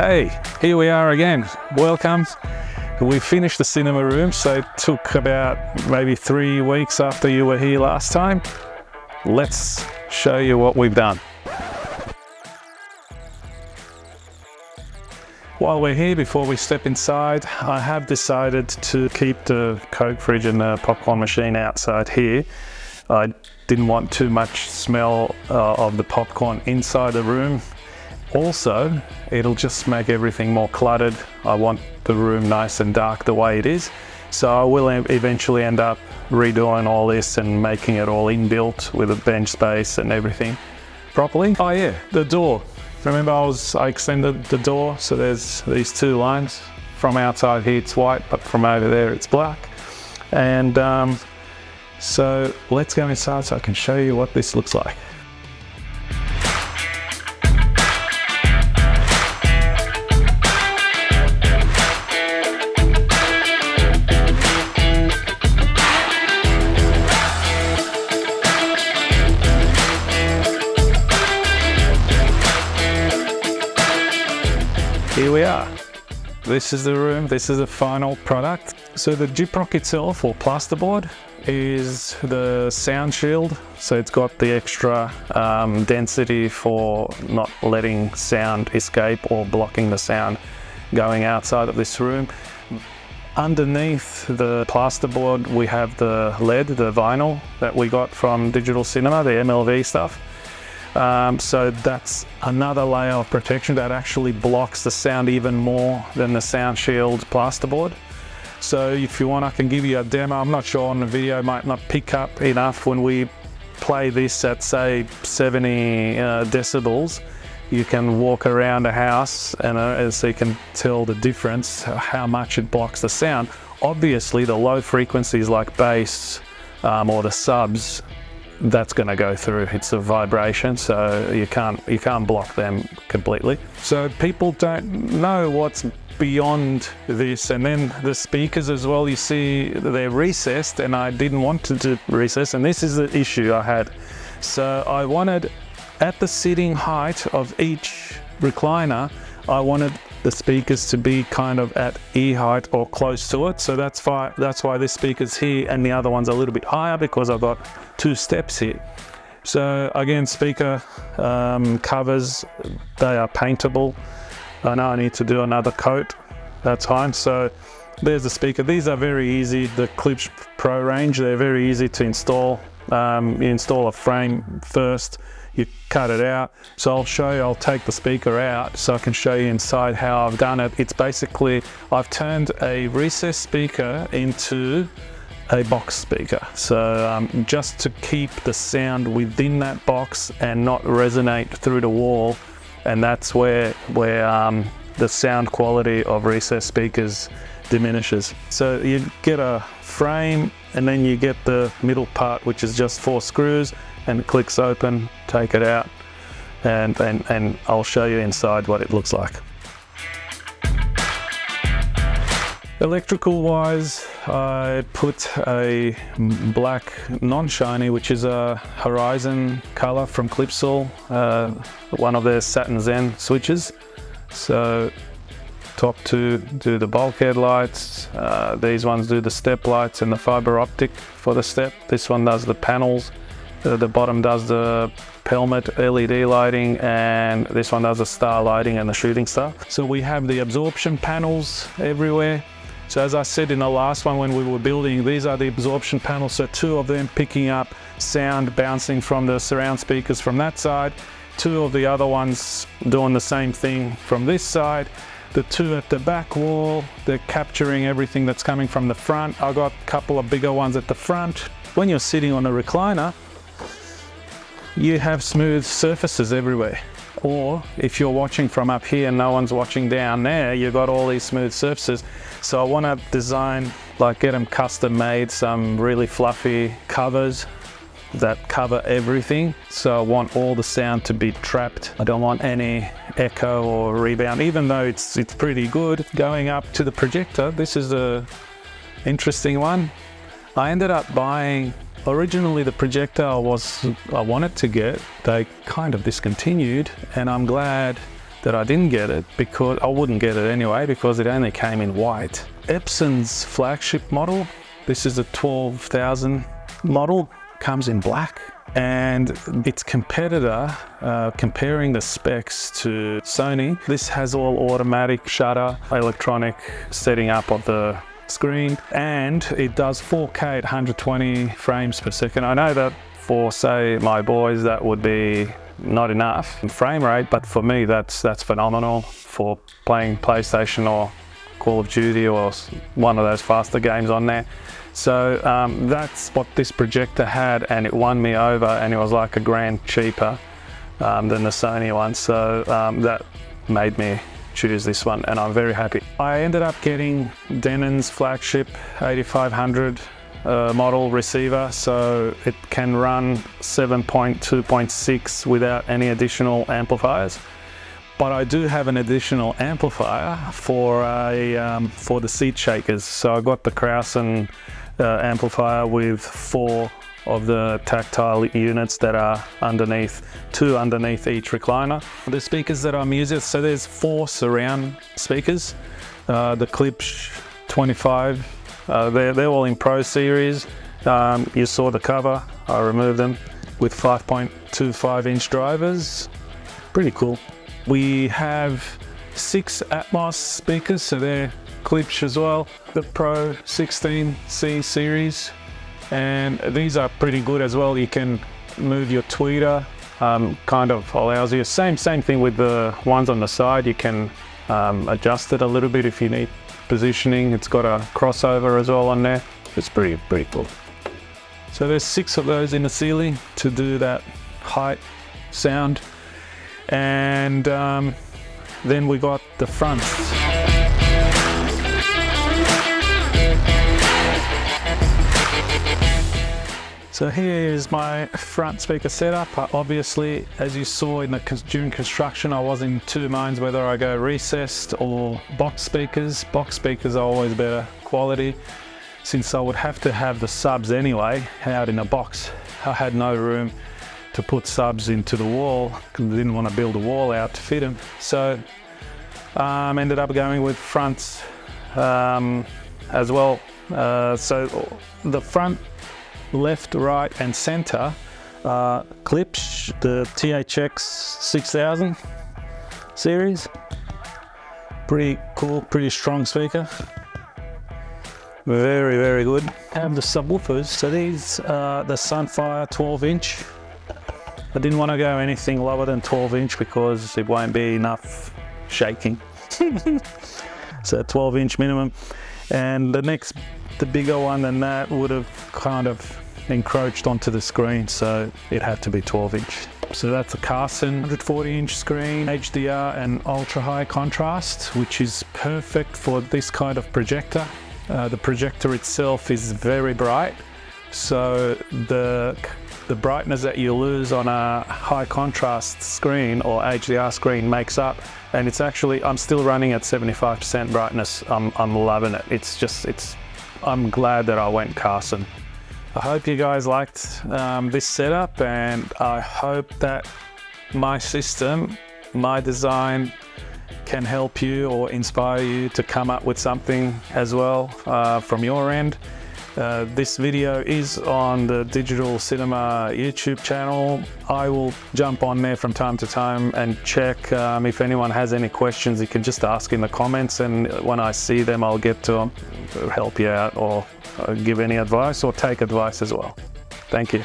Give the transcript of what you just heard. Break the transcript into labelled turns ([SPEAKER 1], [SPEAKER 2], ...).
[SPEAKER 1] Hey, here we are again. Welcome. We finished the cinema room, so it took about maybe three weeks after you were here last time. Let's show you what we've done. While we're here, before we step inside, I have decided to keep the Coke fridge and the popcorn machine outside here. I didn't want too much smell uh, of the popcorn inside the room also, it'll just make everything more cluttered. I want the room nice and dark the way it is. So I will eventually end up redoing all this and making it all inbuilt with a bench space and everything properly. Oh yeah, the door. Remember I was I extended the door so there's these two lines. From outside here it's white but from over there it's black. And um, so let's go inside so I can show you what this looks like. Here we are. This is the room, this is the final product. So the Gyprock itself, or plasterboard, is the sound shield. So it's got the extra um, density for not letting sound escape or blocking the sound going outside of this room. Underneath the plasterboard, we have the lead, the vinyl that we got from Digital Cinema, the MLV stuff. Um, so that's another layer of protection that actually blocks the sound even more than the Sound Shield plasterboard. So if you want, I can give you a demo. I'm not sure on the video, might not pick up enough when we play this at say 70 uh, decibels. You can walk around a house and uh, so you can tell the difference, how much it blocks the sound. Obviously the low frequencies like bass um, or the subs that's going to go through. It's a vibration, so you can't you can't block them completely. So people don't know what's beyond this, and then the speakers as well. You see, they're recessed, and I didn't want to do recess, and this is the issue I had. So I wanted at the sitting height of each recliner, I wanted the speakers to be kind of at ear height or close to it. So that's why that's why this speaker's here and the other one's a little bit higher because I've got two steps here. So again, speaker um, covers, they are paintable. I know I need to do another coat, that's fine. So there's the speaker. These are very easy, the Klipsch Pro range, they're very easy to install. Um, you install a frame first, you cut it out. So I'll show you, I'll take the speaker out so I can show you inside how I've done it. It's basically, I've turned a recessed speaker into a box speaker. So um, just to keep the sound within that box and not resonate through the wall. And that's where, where um, the sound quality of recessed speakers diminishes. So you get a frame and then you get the middle part which is just four screws and it clicks open, take it out and, and, and I'll show you inside what it looks like. Electrical wise, I put a black non-shiny, which is a Horizon color from Clipsal, uh, one of their Saturn Zen switches. So top two do the bulkhead lights, uh, these ones do the step lights and the fiber optic for the step. This one does the panels, the bottom does the helmet LED lighting and this one does the star lighting and the shooting star. So we have the absorption panels everywhere. So as I said in the last one when we were building, these are the absorption panels. So two of them picking up sound bouncing from the surround speakers from that side. Two of the other ones doing the same thing from this side. The two at the back wall, they're capturing everything that's coming from the front. I've got a couple of bigger ones at the front. When you're sitting on a recliner, you have smooth surfaces everywhere. Or if you're watching from up here and no one's watching down there, you've got all these smooth surfaces. So I want to design, like get them custom made, some really fluffy covers that cover everything. So I want all the sound to be trapped. I don't want any echo or rebound, even though it's, it's pretty good. Going up to the projector, this is a interesting one. I ended up buying Originally the projector I was I wanted to get, they kind of discontinued and I'm glad that I didn't get it because I wouldn't get it anyway because it only came in white. Epson's flagship model, this is a 12,000 model, comes in black and its competitor, uh, comparing the specs to Sony, this has all automatic shutter, electronic setting up of the screen, and it does 4K at 120 frames per second. I know that for say my boys that would be not enough in frame rate, but for me that's that's phenomenal for playing PlayStation or Call of Duty or one of those faster games on there. So um, that's what this projector had and it won me over and it was like a grand cheaper um, than the Sony one. So um, that made me choose this one and I'm very happy. I ended up getting Denon's flagship 8500 uh, model receiver so it can run 7.2.6 without any additional amplifiers but I do have an additional amplifier for a um, for the seat shakers so I got the Crowson uh, amplifier with four of the tactile units that are underneath, two underneath each recliner. The speakers that I'm using, so there's four surround speakers. Uh, the Klipsch 25, uh, they're, they're all in Pro Series. Um, you saw the cover, I removed them with 5.25 inch drivers. Pretty cool. We have six Atmos speakers, so they're Klipsch as well, the Pro 16C series. And these are pretty good as well. You can move your tweeter, um, kind of allows you, same, same thing with the ones on the side. You can um, adjust it a little bit if you need positioning. It's got a crossover as well on there. It's pretty, pretty cool. So there's six of those in the ceiling to do that height sound. And um, then we got the fronts. So here is my front speaker setup. Uh, obviously, as you saw in the during construction, I was in two minds whether I go recessed or box speakers. Box speakers are always better quality since I would have to have the subs anyway out in a box. I had no room to put subs into the wall because I didn't want to build a wall out to fit them. So um, ended up going with fronts um, as well. Uh, so the front left, right and center uh, Klipsch, the THX 6000 series. Pretty cool, pretty strong speaker. Very, very good. Have the subwoofers. So these are the Sunfire 12 inch. I didn't want to go anything lower than 12 inch because it won't be enough shaking. so 12 inch minimum. And the next the bigger one than that would have kind of encroached onto the screen, so it had to be 12 inch. So that's a Carson 140 inch screen, HDR and ultra high contrast, which is perfect for this kind of projector. Uh, the projector itself is very bright, so the the brightness that you lose on a high contrast screen or HDR screen makes up and it's actually I'm still running at 75% brightness I'm, I'm loving it it's just it's I'm glad that I went Carson. I hope you guys liked um, this setup and I hope that my system, my design can help you or inspire you to come up with something as well uh, from your end. Uh, this video is on the Digital Cinema YouTube channel. I will jump on there from time to time and check um, if anyone has any questions. You can just ask in the comments and when I see them I'll get to them, help you out or uh, give any advice or take advice as well. Thank you.